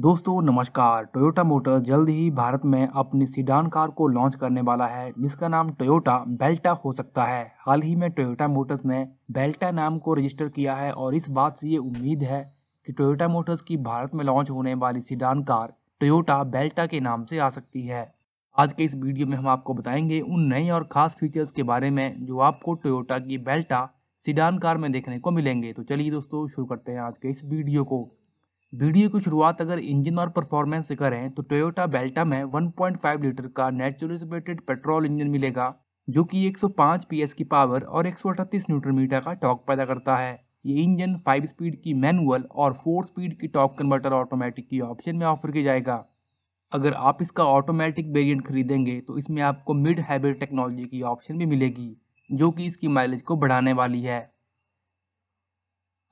दोस्तों, नमस्कार। Toyota motor जल्द ही भारत में अपनी सीडान कार को लॉन्च करने वाला है, जिसका नाम टोयोटा बेल्टा हो सकता है। हाल ही में टोयोटा मोटर्स ने बेल्टा नाम को रजिस्टर किया है और इस बात से ये उम्मीद है कि टोयोटा मोटर्स की भारत में लॉन्च होने वाली सीडान कार टोयोटा बेल्टा के नाम से आ सकती है। आज के इस वीडियो में हम आपको बताएँगे उन नए और खास फीचर्स के बारे में, जो आपको टोयोटा की बेल्टा सीडान कार में देखने को मिलेंगे। तो चलिए दोस्तों, शुरू करते हैं आज के इस वीडियो को। वीडियो की शुरुआत अगर इंजन और परफॉर्मेंस से करें तो टोयोटा बेल्टा में 1.5 लीटर का नेचुरल पेट्रोल इंजन मिलेगा, जो कि 105 पीएस की पावर और 138 न्यूटन मीटर का टॉक पैदा करता है। ये इंजन 5 स्पीड की मैनुअल और 4 स्पीड की टॉक कन्वर्टर ऑटोमेटिक की ऑप्शन में ऑफ़र किया जाएगा। अगर आप इसका ऑटोमेटिक वेरिएंट खरीदेंगे तो इसमें आपको मिड हाइब्रिड टेक्नोलॉजी की ऑप्शन भी मिलेगी, जो कि इसकी माइलेज को बढ़ाने वाली है।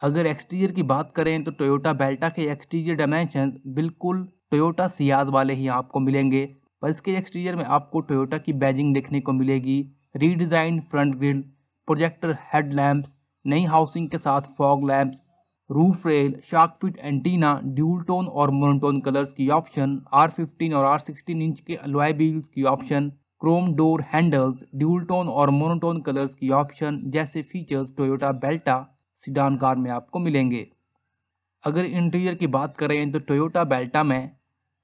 अगर एक्सटीरियर की बात करें तो टोयोटा बेल्टा के एक्सटीरियर डायमेंशन बिल्कुल टोयोटा सियाज वाले ही आपको मिलेंगे। पर इसके एक्सटीरियर में आपको टोयोटा की बैजिंग देखने को मिलेगी। Redesign front grille projector head lamps नई हाउसिंग के साथ fog lamps roof rail shark fin antenna dual tone और मोनोटोन कलर्स की ऑप्शन आर फिफ्टीन और आर सिक्सटीन इंच के अलवाई व्हील्स की option chrome door handles dual tone और monotone colours की ऑप्शन जैसे features Toyota Belta sedan car में आपको मिलेंगे। अगर इंटीरियर की बात करें तो टोयोटा बेल्टा में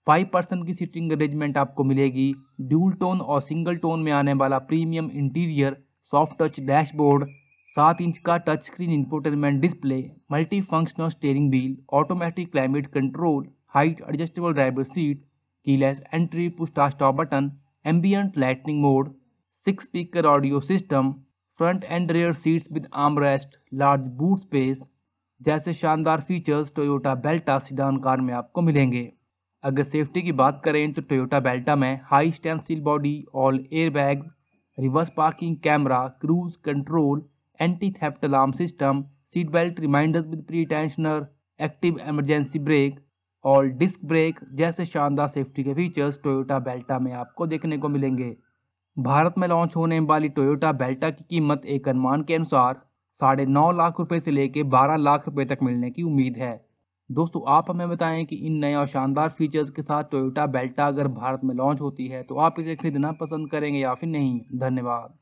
फाइव परसेंट की सीटिंग अरेंजमेंट आपको मिलेगी। ड्यूल टोन और सिंगल टोन में आने वाला premium interior soft touch dashboard सात इंच का touch screen infotainment display multi functional steering wheel automatic climate control height adjustable driver seat keyless entry push start stop button ambient lightning mode six speaker audio system front and rear seats with arm rest large boot space जैसे शानदार features Toyota Belta sedan car में आपको मिलेंगे। अगर safety की बात करें तो टोयोटा बेल्टा में high strength steel body all air bags reverse parking camera cruise control anti theft alarm system seat belt reminders with pre tensioner active emergency brake और डिस्क ब्रेक जैसे शानदार सेफ्टी के features Toyota Belta में आपको देखने को मिलेंगे। भारत में लॉन्च होने वाली टोयोटा बेल्टा की कीमत एक अनुमान के अनुसार साढ़े नौ लाख रुपए से लेकर बारह लाख रुपए तक मिलने की उम्मीद है। दोस्तों, आप हमें बताएँ कि इन नए और शानदार फीचर्स के साथ टोयोटा बेल्टा अगर भारत में लॉन्च होती है तो आप इसे खरीदना पसंद करेंगे या फिर नहीं। धन्यवाद।